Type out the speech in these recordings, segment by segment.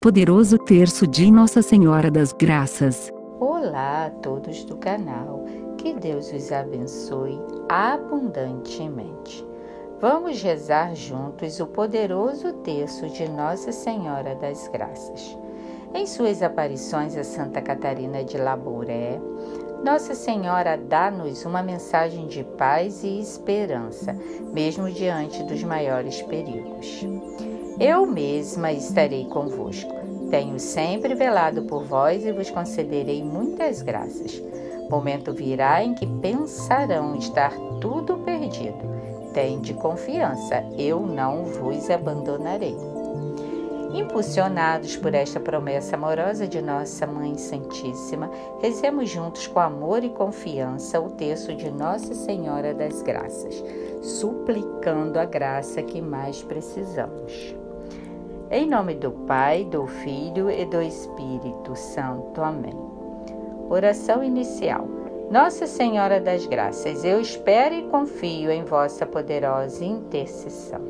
Poderoso terço de Nossa Senhora das Graças. Olá a todos do canal. Que Deus os abençoe abundantemente. Vamos rezar juntos o poderoso terço de Nossa Senhora das Graças. Em suas aparições a Santa Catarina de Labouré, Nossa Senhora dá-nos uma mensagem de paz e esperança, mesmo diante dos maiores perigos. Eu mesma estarei convosco. Tenho sempre velado por vós e vos concederei muitas graças. Momento virá em que pensarão estar tudo perdido. Tende confiança, eu não vos abandonarei. Impulsionados por esta promessa amorosa de Nossa Mãe Santíssima, rezemos juntos com amor e confiança o texto de Nossa Senhora das Graças, suplicando a graça que mais precisamos. Em nome do Pai, do Filho e do Espírito Santo. Amém. Oração inicial. Nossa Senhora das Graças, eu espero e confio em vossa poderosa intercessão.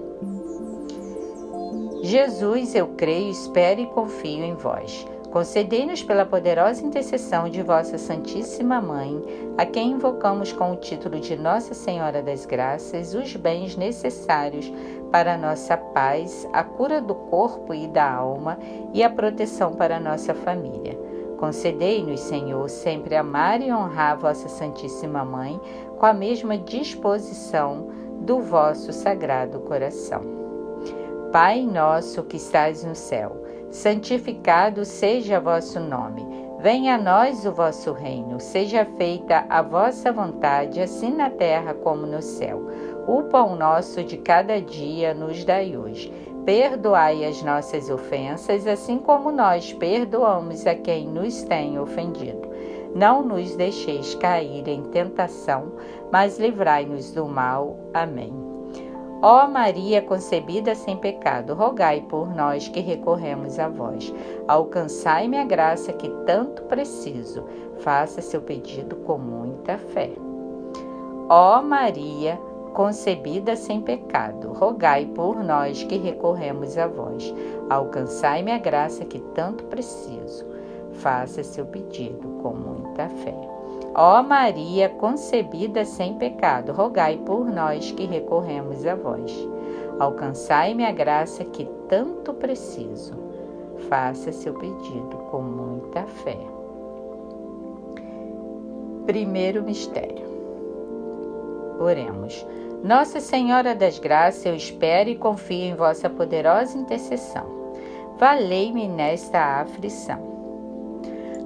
Jesus, eu creio, espero e confio em vós. Concedei-nos pela poderosa intercessão de vossa Santíssima Mãe, a quem invocamos com o título de Nossa Senhora das Graças, os bens necessários para nossa paz, a cura do corpo e da alma e a proteção para nossa família. Concedei-nos, Senhor, sempre amar e honrar vossa Santíssima Mãe com a mesma disposição do vosso sagrado coração. Pai nosso que estais no céu, santificado seja vosso nome. Venha a nós o vosso reino, seja feita a vossa vontade, assim na terra como no céu. O pão nosso de cada dia nos dai hoje. Perdoai as nossas ofensas, assim como nós perdoamos a quem nos tem ofendido. Não nos deixeis cair em tentação, mas livrai-nos do mal. Amém. Ó Maria concebida sem pecado, rogai por nós que recorremos a vós. Alcançai-me a graça que tanto preciso. Faça seu pedido com muita fé. Ó Maria concebida sem pecado, rogai por nós que recorremos a vós. Alcançai-me a graça que tanto preciso. Faça seu pedido com muita fé. Ó Maria concebida sem pecado, rogai por nós que recorremos a vós. Alcançai-me a graça que tanto preciso. Faça seu pedido com muita fé. Primeiro mistério. Oremos. Nossa Senhora das Graças, eu espero e confio em vossa poderosa intercessão. Valei-me nesta aflição.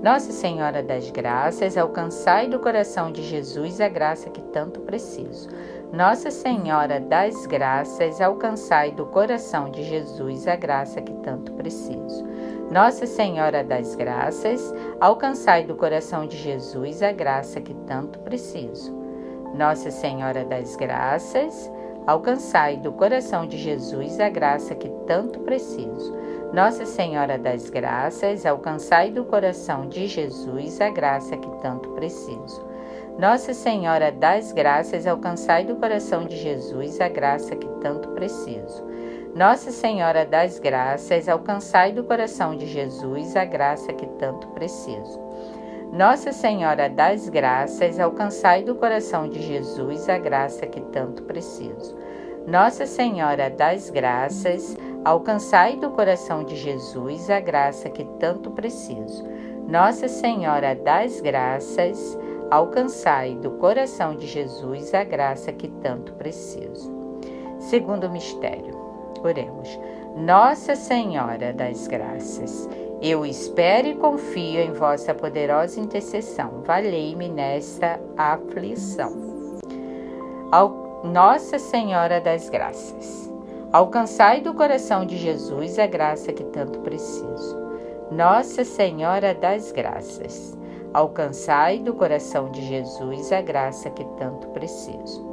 Nossa Senhora das Graças, alcançai do coração de Jesus a graça que tanto preciso. Nossa Senhora das Graças, alcançai do coração de Jesus a graça que tanto preciso. Nossa Senhora das Graças, alcançai do coração de Jesus a graça que tanto preciso. Nossa Senhora das Graças, alcançai do coração de Jesus a graça que tanto preciso. Nossa Senhora das Graças, alcançai do coração de Jesus a graça que tanto preciso. Nossa Senhora das Graças, alcançai do coração de Jesus a graça que tanto preciso. Nossa Senhora das Graças, alcançai do coração de Jesus a graça que tanto preciso. Nossa Senhora das Graças, alcançai do coração de Jesus a graça que tanto preciso. Nossa Senhora das Graças, alcançai do coração de Jesus a graça que tanto preciso. Nossa Senhora das Graças, alcançai do coração de Jesus a graça que tanto preciso. Segundo mistério. Oremos. Nossa Senhora das Graças, eu espero e confio em vossa poderosa intercessão. Valei-me nesta aflição. Nossa Senhora das Graças. Alcançai do coração de Jesus a graça que tanto preciso. Nossa Senhora das Graças. Alcançai do coração de Jesus a graça que tanto preciso.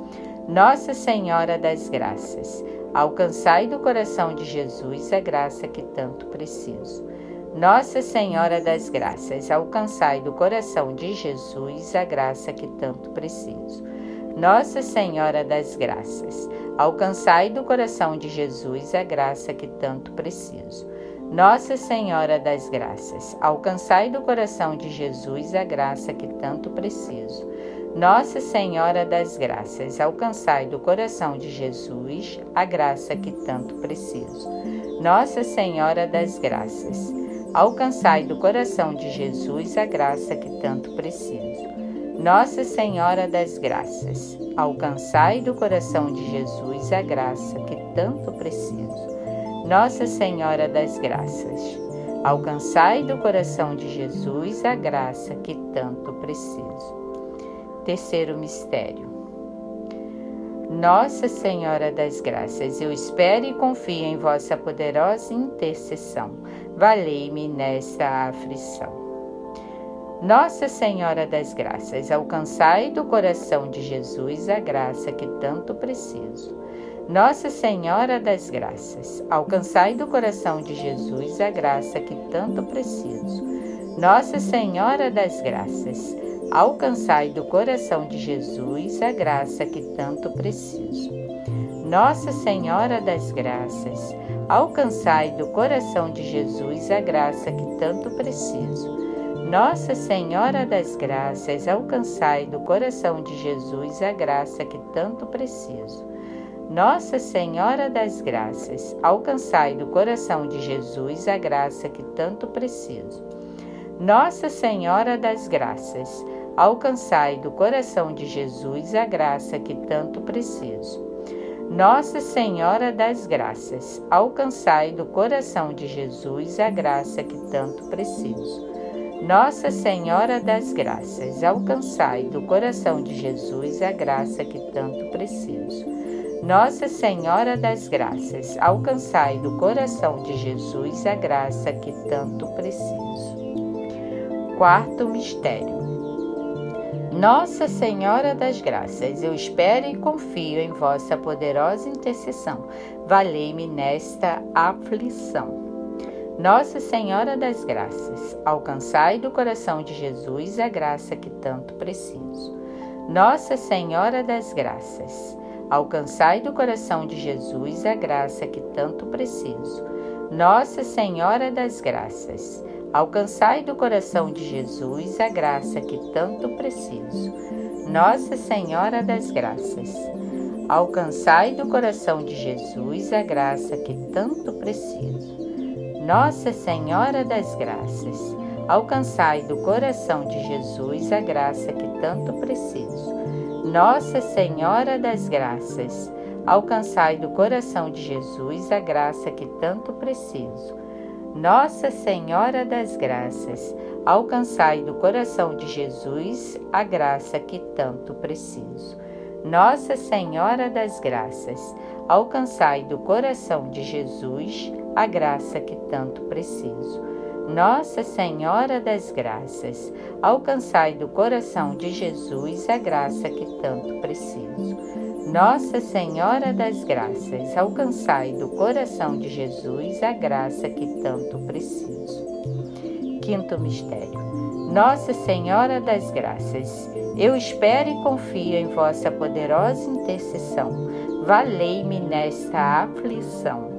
Nossa Senhora das Graças. Alcançai do coração de Jesus a graça que tanto preciso. Nossa Senhora das Graças, alcançai do coração de Jesus a graça que tanto preciso. Nossa Senhora das Graças, alcançai do coração de Jesus a graça que tanto preciso. Nossa Senhora das Graças, alcançai do coração de Jesus a graça que tanto preciso. Nossa Senhora das Graças, alcançai do coração de Jesus a graça que tanto preciso. Nossa Senhora das Graças, alcançai do coração de Jesus a graça que tanto preciso. Nossa Senhora das Graças, alcançai do coração de Jesus a graça que tanto preciso. Nossa Senhora das Graças, alcançai do coração de Jesus a graça que tanto preciso. Terceiro mistério. Nossa Senhora das Graças, eu espero e confio em vossa poderosa intercessão. Valei-me nesta aflição. Nossa Senhora das Graças, alcançai do coração de Jesus a graça que tanto preciso. Nossa Senhora das Graças, alcançai do coração de Jesus a graça que tanto preciso. Nossa Senhora das Graças, alcançai do coração de Jesus a graça que tanto preciso. Nossa Senhora das Graças, alcançai do coração de Jesus a graça que tanto preciso. Nossa Senhora das Graças, alcançai do coração de Jesus a graça que tanto preciso. Nossa Senhora das Graças, alcançai do coração de Jesus a graça que tanto preciso. Nossa Senhora das Graças, alcançai do coração de Jesus a graça que tanto preciso. Nossa Senhora das Graças, alcançai do coração de Jesus a graça que tanto preciso. Nossa Senhora das Graças, alcançai do coração de Jesus a graça que tanto preciso. Nossa Senhora das Graças, alcançai do coração de Jesus a graça que tanto preciso. Quarto mistério. Nossa Senhora das Graças, eu espero e confio em vossa poderosa intercessão. Valei-me nesta aflição. Nossa Senhora das Graças, alcançai do coração de Jesus a graça que tanto preciso. Nossa Senhora das Graças, Alcançai do coração de Jesus a graça que tanto preciso. Nossa Senhora das Graças, alcançai do coração de Jesus a graça que tanto preciso. Nossa Senhora das Graças, alcançai do coração de Jesus a graça que tanto preciso. Nossa Senhora das Graças, alcançai do coração de Jesus a graça que tanto preciso. Nossa Senhora das Graças, alcançai do coração de Jesus a graça que tanto preciso. Nossa Senhora das Graças, alcançai do coração de Jesus a graça que tanto preciso. Nossa Senhora das Graças, alcançai do coração de Jesus a graça que tanto preciso. Nossa Senhora das Graças, alcançai do coração de Jesus a graça que tanto preciso. Nossa Senhora das Graças, alcançai do coração de Jesus a graça que tanto preciso. Quinto mistério. Nossa Senhora das Graças, eu espero e confio em vossa poderosa intercessão. Valei-me nesta aflição.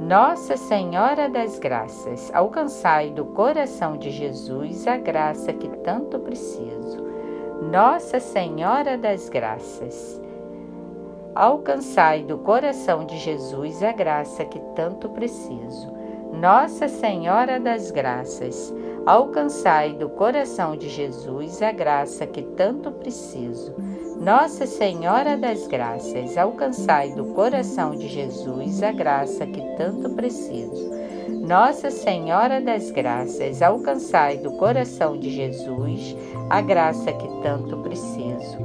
Nossa Senhora das Graças, alcançai do coração de Jesus a graça que tanto preciso. Nossa Senhora das Graças, alcançai do coração de Jesus a graça que tanto preciso. Nossa Senhora das Graças, alcançai do coração de Jesus a graça que tanto preciso. Nossa Senhora das Graças, alcançai do coração de Jesus a graça que tanto preciso. Nossa Senhora das Graças, alcançai do coração de Jesus a graça que tanto preciso.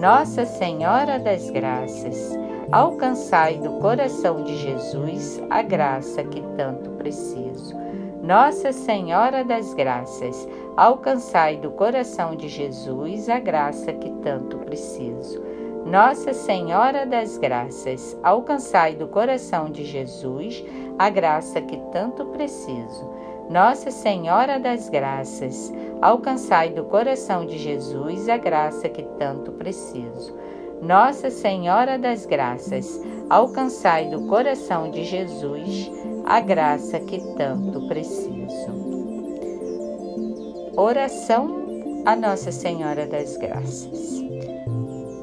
Nossa Senhora das Graças, alcançai do coração de Jesus a graça que tanto preciso. Nossa Senhora das Graças, alcançai do coração de Jesus a graça que tanto preciso. Nossa Senhora das Graças, alcançai do coração de Jesus a graça que tanto preciso. Nossa Senhora das Graças, alcançai do coração de Jesus a graça que tanto preciso. Nossa Senhora das Graças, alcançai do coração de Jesus a graça que tanto preciso. Oração a Nossa Senhora das Graças.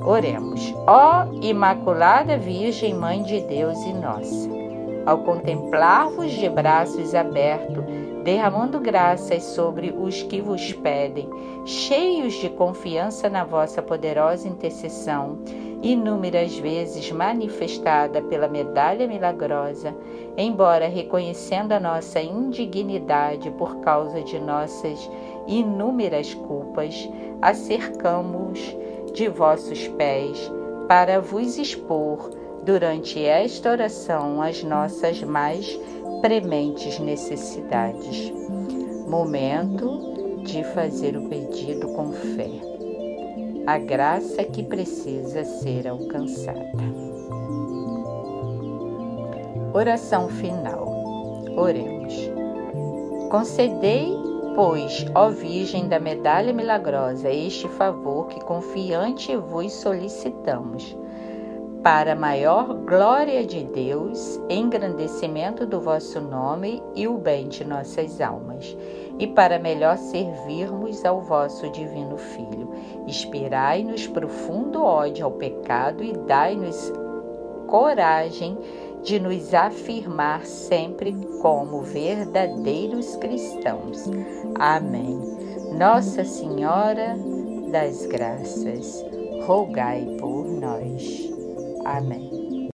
Oremos, ó Imaculada Virgem Mãe de Deus e nossa, ao contemplar-vos de braços abertos, derramando graças sobre os que vos pedem, cheios de confiança na vossa poderosa intercessão, inúmeras vezes manifestada pela medalha milagrosa, embora reconhecendo a nossa indignidade por causa de nossas inúmeras culpas, acercamos de vossos pés para vos expor durante esta oração as nossas mais prementes necessidades. Momento de fazer o pedido com fé. A graça que precisa ser alcançada. Oração final. Oremos. Concedei, pois, ó Virgem da Medalha Milagrosa, este favor que confiante vos solicitamos para maior glória de Deus, engrandecimento do vosso nome e o bem de nossas almas, e para melhor servirmos ao vosso divino Filho. Inspirai-nos profundo ódio ao pecado e dai-nos coragem de nos afirmar sempre como verdadeiros cristãos. Amém. Nossa Senhora das Graças, rogai por nós. Amém.